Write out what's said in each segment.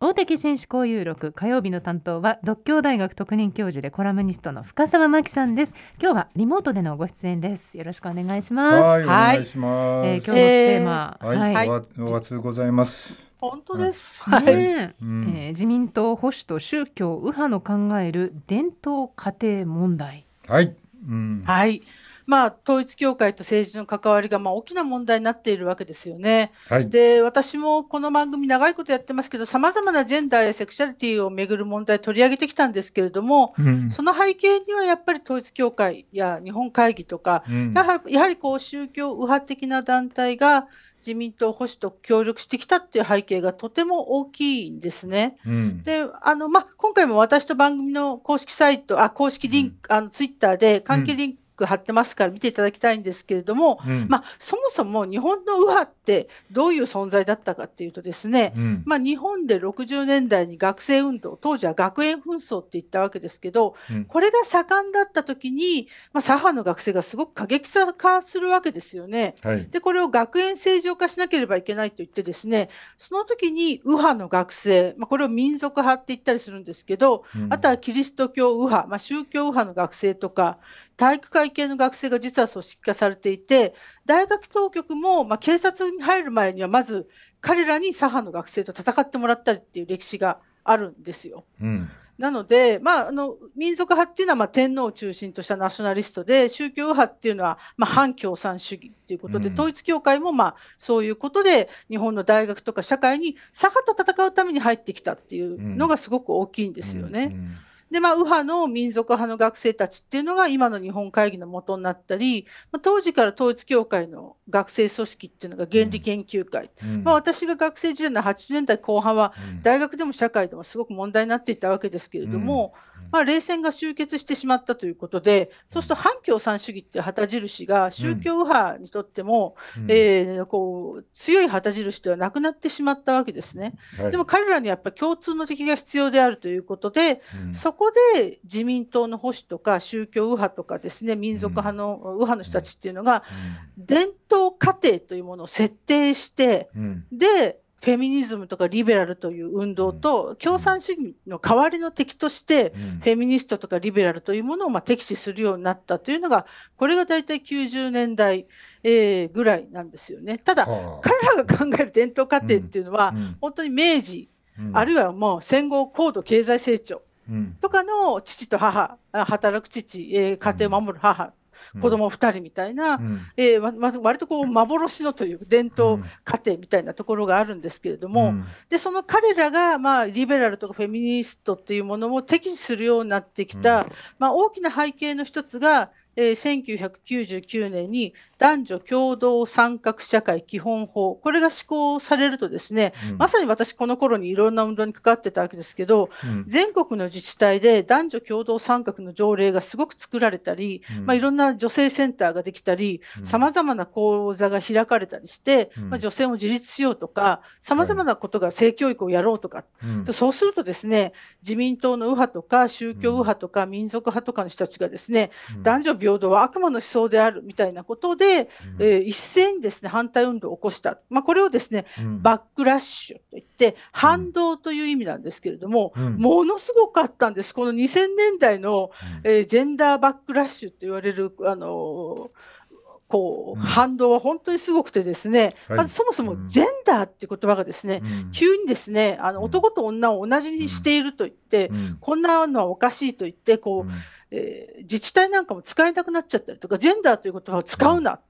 大手紳士交友録火曜日の担当は独協大学特任教授でコラムニストの深澤真紀さんです。今日はリモートでのご出演です。よろしくお願いします。はいお願いします、えー、今日のテーマ、えー、はい、はい、おわつございます。本当です。はい、ねうん、えー、自民党保守と宗教右派の考える伝統家庭問題。はい。うん、はい。まあ、統一教会と政治の関わりがまあ大きな問題になっているわけですよね。はい、で私もこの番組、長いことやってますけど、さまざまなジェンダーやセクシャリティをめぐる問題取り上げてきたんですけれども、うん、その背景にはやっぱり統一教会や日本会議とか、うん、やはりこう宗教右派的な団体が自民党保守と協力してきたっていう背景がとても大きいんですね。うん、であの、まあ、今回も私と番組の公式サイト、あ公式リンク、うん、あのツイッターで関係リンクク貼ってますから見ていただきたいんですけれども、うん、まあ、そもそも日本の右派ってどういう存在だったかっていうとですね、うん、まあ、日本で60年代に学生運動当時は学園紛争って言ったわけですけど、うん、これが盛んだった時に、まあ、左派の学生がすごく過激化するわけですよね。はい、でこれを学園正常化しなければいけないと言ってですねその時に右派の学生、まあ、これを民族派って言ったりするんですけど、あとはキリスト教右派、まあ、宗教右派の学生とか体育会系の学生が実は組織化されていて、大学当局も、まあ、警察に入る前には、まず彼らに左派の学生と戦ってもらったりっていう歴史があるんですよ。うんなので、まあ、あの民族派っていうのはまあ天皇を中心としたナショナリストで、宗教右派っていうのはまあ反共産主義ということで、うん、統一教会もまあそういうことで、日本の大学とか社会に左派と戦うために入ってきたっていうのがすごく大きいんですよね。うんうんで、まあ、右派の民族派の学生たちっていうのが今の日本会議の元になったり、まあ、当時から統一教会の学生組織っていうのが原理研究会、うん、まあ、私が学生時代の80年代後半は大学でも社会でもすごく問題になっていたわけですけれども、うん、まあ、冷戦が終結してしまったということで、そうすると反共産主義っていう旗印が宗教右派にとっても、うん、えー、こう強い旗印ではなくなってしまったわけですね。はい、でも彼らにやっぱり共通の敵が必要であるということで、そこで自民党の保守とか宗教右派とかですね民族派の右派の人たちっていうのが、伝統過程というものを設定して、でフェミニズムとかリベラルという運動と、共産主義の代わりの敵として、フェミニストとかリベラルというものをま敵視するようになったというのが、これが大体90年代、えー、ぐらいなんですよね。ただ、彼らが考える伝統過程っていうのは、本当に明治、あるいはもう戦後高度経済成長、とかの父と母、働く父、えー、家庭を守る母、子供2人みたいな、うん、えー、ま、割とこう幻のという伝統家庭みたいなところがあるんですけれども、うん、でその彼らが、まあ、リベラルとかフェミニストっていうものを敵視するようになってきた、うん、まあ、大きな背景の一つが、えー、1999年に男女共同参画社会基本法、これが施行されるとですね、うん、まさに私この頃にいろんな運動に関わってたわけですけど、うん、全国の自治体で男女共同参画の条例がすごく作られたり、うん、まあ、いろんな女性センターができたり、さまざまな講座が開かれたりして、まあ、女性も自立しようとか、さまざまなことが性教育をやろうとか、そうするとですね、自民党の右派とか宗教右派とか民族派とかの人たちがですね、男女平等は悪魔の思想であるみたいなことで、で、うん、えー、一斉にですね反対運動を起こした、まあ、これをですね、うん、バックラッシュといって反動という意味なんですけれども、うん、ものすごかったんです、この2000年代の、えー、ジェンダーバックラッシュと言われる、あのーこう、反動は本当にすごくてですね、まずそもそもジェンダーっていう言葉がですね、急にですね、あの男と女を同じにしていると言って、こんなのはおかしいと言って、こう、えー、自治体なんかも使えなくなっちゃったりとか、ジェンダーという言葉を使うなっ、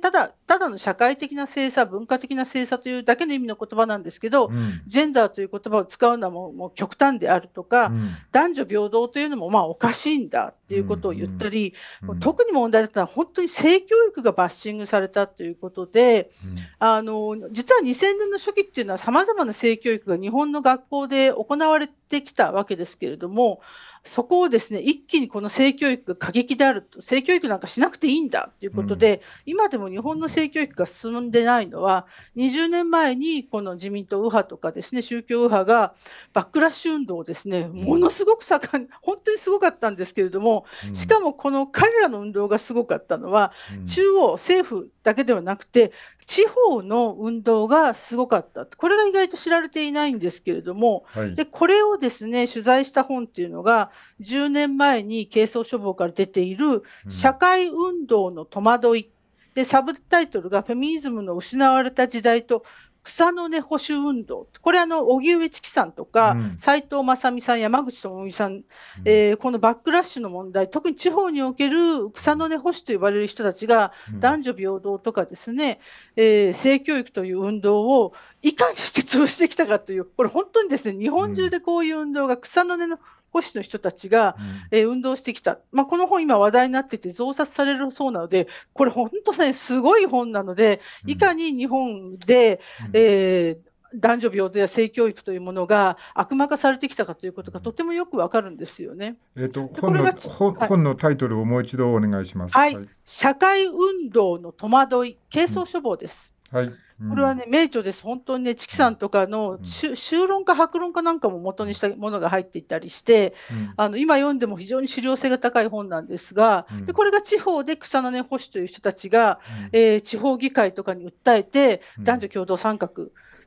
ただただの社会的な性差、文化的な性差というだけの意味の言葉なんですけど、うん、ジェンダーという言葉を使うのはもうもう極端であるとか、うん、男女平等というのもまあおかしいんだっていうことを言ったり、うん、特に問題だったのは本当に性教育がバッシングされたということで、あの実は2000年の初期っていうのはさまざまな性教育が日本の学校で行われてきたわけですけれども、そこをですね一気にこの性教育が過激であると、性教育なんかしなくていいんだということで、今でも日本の性教育が進んでないのは、20年前にこの自民党右派とかですね、宗教右派がバックラッシュ運動をですね、ものすごく盛ん、本当にすごかったんですけれども、しかもこの彼らの運動がすごかったのは、中央、政府だけではなくて、地方の運動がすごかった。これが意外と知られていないんですけれども、はい、でこれをですね、取材した本っていうのが、10年前に軽装処方から出ている、社会運動の戸惑い。で、サブタイトルがフェミニズムの失われた時代と草の根保守運動、これあの、荻上チキさんとか、斎、うん、藤正美さん、山口智美さん、うん、えー、このバックラッシュの問題、特に地方における草の根保守と呼ばれる人たちが、男女平等とかですね、うん、えー、性教育という運動をいかにして潰してきたかという、これ本当にですね、日本中でこういう運動が草の根の保守の人たちが、うん、えー、運動してきた、まあ、この本、今話題になってて、増刷されるそうなので、これ、本当ね、すごい本なので、いかに日本で、うん、えー、男女平等や性教育というものが悪魔化されてきたかということがとてもよくわかるんですよね。えと本の、はい、本のタイトルをもう一度お願いします。はい、はい、社会運動の戸惑い、軽装処方です。うん、はい。これはね、名著です。本当にね、チキさんとかの、修論か白論かなんかも元にしたものが入っていたりして、あの今読んでも非常に資料性が高い本なんですが、でこれが地方で草の根保守という人たちが、えー、地方議会とかに訴えて、男女共同参画。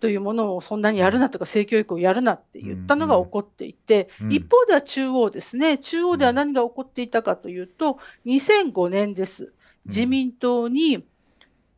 というものをそんなにやるなとか性教育をやるなって言ったのが起こっていて、一方では中央ですね、中央では何が起こっていたかというと、2005年です。自民党に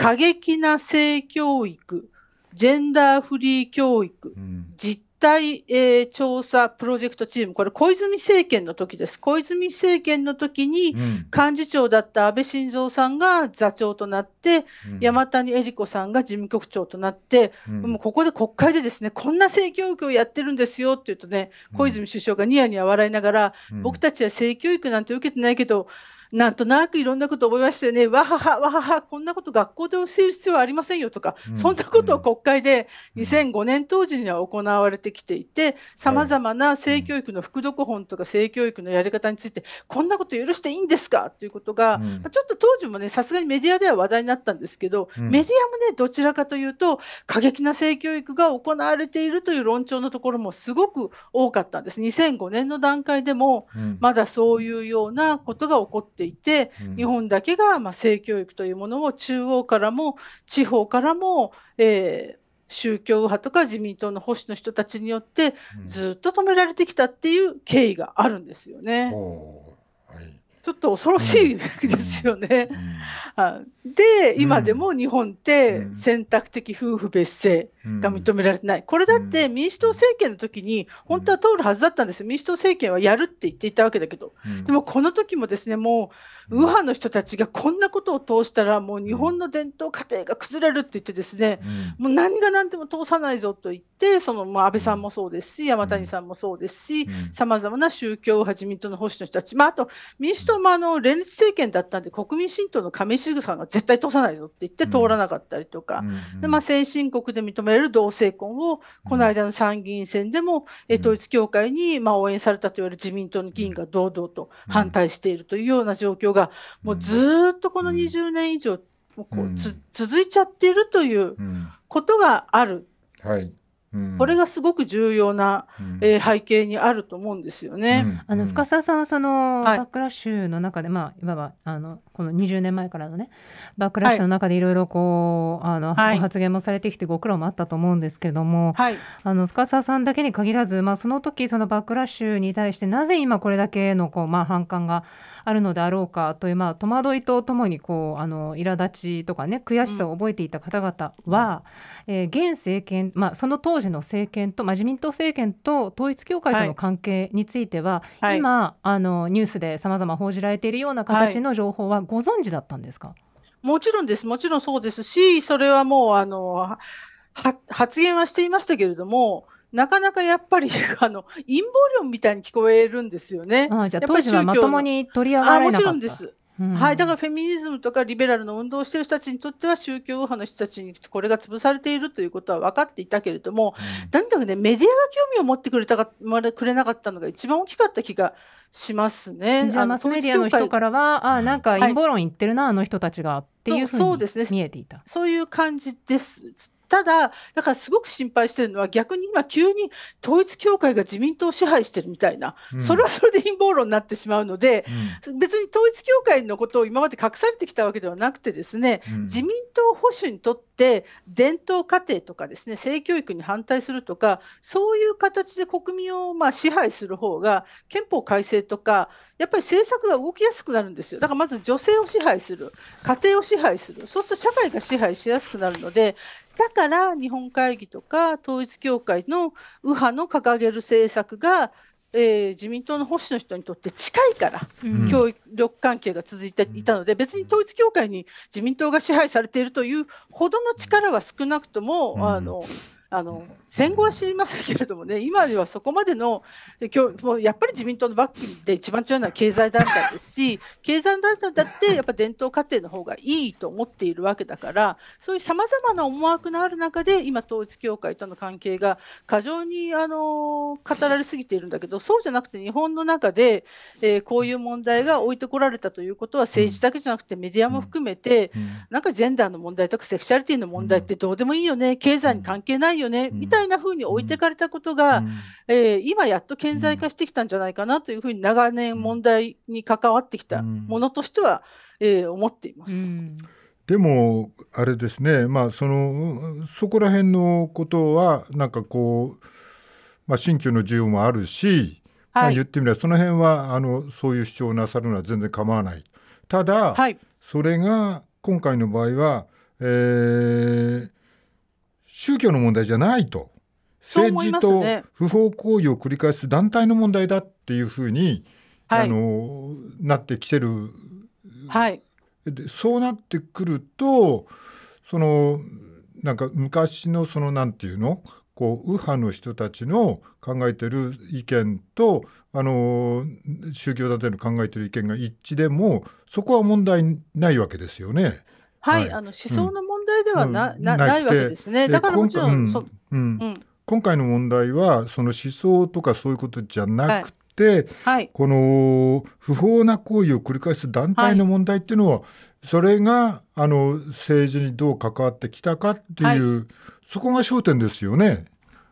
過激な性教育、ジェンダーフリー教育、うん、実態、えー、調査プロジェクトチーム、これ、小泉政権の時です。小泉政権の時に、幹事長だった安倍晋三さんが座長となって、うん、山谷恵理子さんが事務局長となって、うん、もうここで国会でですね、こんな性教育をやってるんですよって言うとね、小泉首相がニヤニヤ笑いながら、僕たちは性教育なんて受けてないけど、なんとなくいろんなこと覚えましたよね、わはは、わはは、こんなこと学校で教える必要はありませんよとか、うん、そんなことを国会で2005年当時には行われてきていて、さまざまな性教育の副読本とか性教育のやり方について、こんなこと許していいんですか？ということが、うん、ちょっと当時もね、さすがにメディアでは話題になったんですけど、うん、メディアもね、どちらかというと、過激な性教育が行われているという論調のところもすごく多かったんです。2005年の段階でも、まだそういうようなことが起こっていて、うん、日本だけがまあ性教育というものを中央からも地方からも、えー、宗教右派とか自民党の保守の人たちによってずっと止められてきたっていう経緯があるんですよね。ちょっと恐ろしいですよね。で、今でも日本って選択的夫婦別姓が認められてない。これだって民主党政権の時に本当は通るはずだったんです。よ。民主党政権はやるって言っていたわけだけど。でもこの時もですね、もう右派の人たちがこんなことを通したらもう日本の伝統家庭が崩れるって言ってですね、もう何が何でも通さないぞと言って、そのまあ安倍さんもそうですし、山谷さんもそうですし、さまざまな宗教右派自民党の保守の人たち、まあ、あと民主党もあの連立政権だったんで、国民新党の亀井静さんが絶対通さないぞって言って通らなかったりとか、でまあ、先進国で認められる同性婚を、この間の参議院選でも、え統一教会にまあ応援されたといわれる自民党の議員が堂々と反対しているというような状況が、もうずっとこの20年以上、こうつ続いちゃっているということがある。はいこれがすごく重要な、えー、背景にあると思うんですよね。あの深澤さんはその、バックラッシュの中で、まあいわばあのこの20年前からのねバックラッシュの中でいろいろこう、あの、はい、発言もされてきてご苦労もあったと思うんですけれども、はい、あの深澤さんだけに限らず、まあその時そのバックラッシュに対してなぜ今これだけのこうまあ反感があるのであろうかというまあ戸惑いとともにこうあの苛立ちとかね悔しさを覚えていた方々は、うん、えー、現政権まあその当時の政権と、まあ、自民党政権と統一教会との関係については、はい、今あのニュースでさまざま報じられているような形の情報はご存知だったんですか、もちろんです、もちろんそうですし、それはもうあの発言はしていましたけれども、なかなかやっぱり あの陰謀論みたいに聞こえるんですよね。あじゃあ当時はまともに取り上がられなかった。もちろんです。はい、だからフェミニズムとかリベラルの運動をしている人たちにとっては宗教右派の人たちにこれが潰されているということは分かっていたけれども、うん、とにかくねメディアが興味を持ってくれたかくれなかったのが一番大きかった気がしますね。じゃあマスメディアの人からはあなんか陰謀論言ってるな、はい、あの人たちがっていうふうに見えていた。そういう感じです。ただ、だからすごく心配してるのは、逆に今、急に統一教会が自民党を支配してるみたいな、うん、それはそれで陰謀論になってしまうので、うん、別に統一教会のことを今まで隠されてきたわけではなくて、ですね、うん、自民党保守にとって、伝統家庭とかですね、性教育に反対するとか、そういう形で国民をまあ支配する方が、憲法改正とか、やっぱり政策が動きやすくなるんですよ。だからまず女性を支配する、家庭を支配する、そうすると社会が支配しやすくなるので、だから日本会議とか統一教会の右派の掲げる政策が、えー、自民党の保守の人にとって近いから、協力関係が続いていたので、別に統一教会に自民党が支配されているというほどの力は少なくとも、あのあの戦後は知りませんけれどもね、今ではそこまでの、もうやっぱり自民党のバックで一番強いのは経済団体ですし、経済団体だってやっぱ伝統家庭の方がいいと思っているわけだから、そういうさまざまな思惑のある中で、今、統一教会との関係が過剰にあの語られすぎているんだけど、そうじゃなくて、日本の中で、えー、こういう問題が置いてこられたということは、政治だけじゃなくてメディアも含めて、なんかジェンダーの問題とかセクシャリティの問題ってどうでもいいよね、経済に関係ないよね、みたいなふうに置いてかれたことが、えー、今やっと顕在化してきたんじゃないかなというふうに長年問題に関わってきたものとしては、えー、思っています。でもあれですねまあそのそこら辺のことはなんかこう、まあ、新旧の自由もあるし、はい、まあ、言ってみればその辺はあのそういう主張をなさるのは全然構わない。ただ、はい、それが今回の場合は、えー、宗教の問題じゃないと。政治と不法行為を繰り返す団体の問題だっていうふうに、はい、あのなってきてる、はい、でそうなってくるとそのなんか昔のそのなんていうの？こう右派の人たちの考えてる意見とあの宗教団体の考えてる意見が一致でもそこは問題ないわけですよね。はい、はい、あの思想の問題ではな,、なないわけですね。だからもちろん、今回の問題はその思想とかそういうことじゃなくて、はい、この不法な行為を繰り返す団体の問題っていうのは、それがあの政治にどう関わってきたかっていう、そこが焦点ですよね。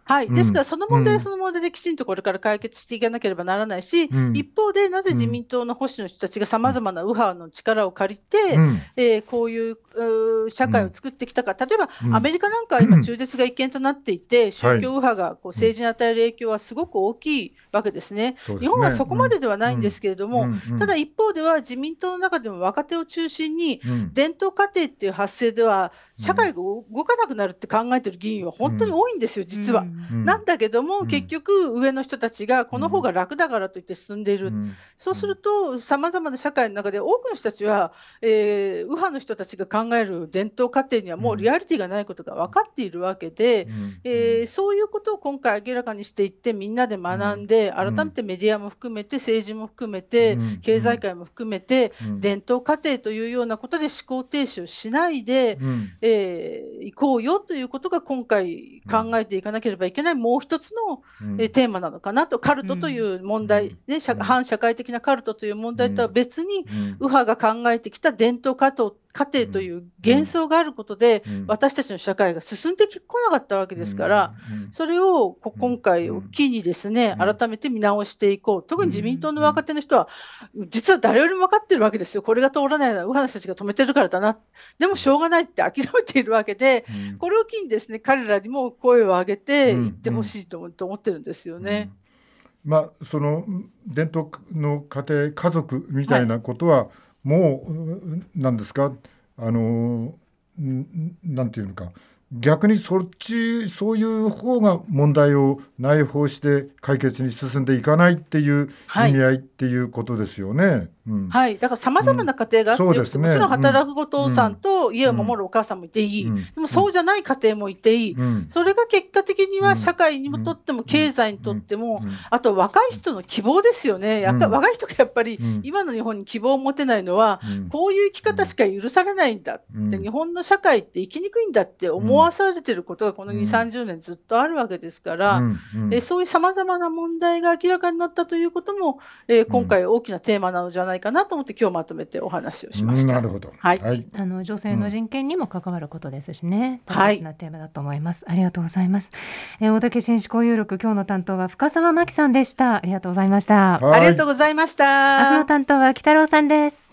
はい、ですから、その問題はその問題できちんとこれから解決していかなければならないし、うん、一方で、なぜ自民党の保守の人たちがさまざまな右派の力を借りて、うん、えー、こういう社会を作ってきたか、例えば、アメリカなんかは今、中絶が一見となっていて、宗教右派がこう政治に与える影響はすごく大きいわけですね。日本はそこまでではないんですけれども、ただ一方では、自民党の中でも若手を中心に、伝統家庭っていう発生では、社会が動かなくなるって考えてる議員は本当に多いんですよ、実は。なんだけども、結局、上の人たちがこの方が楽だからといって進んでいる、そうすると、さまざまな社会の中で多くの人たちは、えー、右派の人たちが考える伝統家庭にはもうリアリティがないことが分かっているわけで、えー、そういうことを今回明らかにしていって、みんなで学んで、改めてメディアも含めて、政治も含めて、経済界も含めて、伝統家庭というようなことで思考停止をしないで、えー、行こうよということが今回考えていかなければいけないもう一つの、うん、えテーマなのかなと、カルトという問題、ね、うん、反社会的なカルトという問題とは別に、右派が考えてきた伝統家庭家庭という幻想があることで、私たちの社会が進んでこなかったわけですから、それを今回を機にですね、改めて見直していこう。特に自民党の若手の人は、実は誰よりも分かってるわけですよ。これが通らないのは右派の人たちが止めてるからだな。でもしょうがないって諦めているわけで、これを機にですね、彼らにも声を上げていってほしいと思ってるんですよね。まあ、その伝統の家庭家族みたいなことは、はいもう何ですか？あのなんていうのか。逆にそっちそういう方が問題を内包して解決に進んでいかないっていう意味合いっていうことですよね。はいはい、だからさまざまな家庭があって、うん。ね、もちろん働くお父さんと家を守るお母さんもいていい、うん、でもそうじゃない家庭もいていい、うん、それが結果的には社会にもとっても経済にとっても、あと若い人の希望ですよね、やっぱ若い人がやっぱり今の日本に希望を持てないのは、こういう生き方しか許されないんだって、日本の社会って生きにくいんだって思わされてることがこの2、30年ずっとあるわけですから、えそういうさまざまな問題が明らかになったということも、え今回大きなテーマなのじゃないかなと思って今日まとめてお話をしました。なるほど。はい。あの女性の人権にも関わることですしね。大切なテーマだと思います。ありがとうございます。えー、大竹紳士交友録今日の担当は深澤真紀さんでした。ありがとうございました。ありがとうございました。明日の担当は北郎さんです。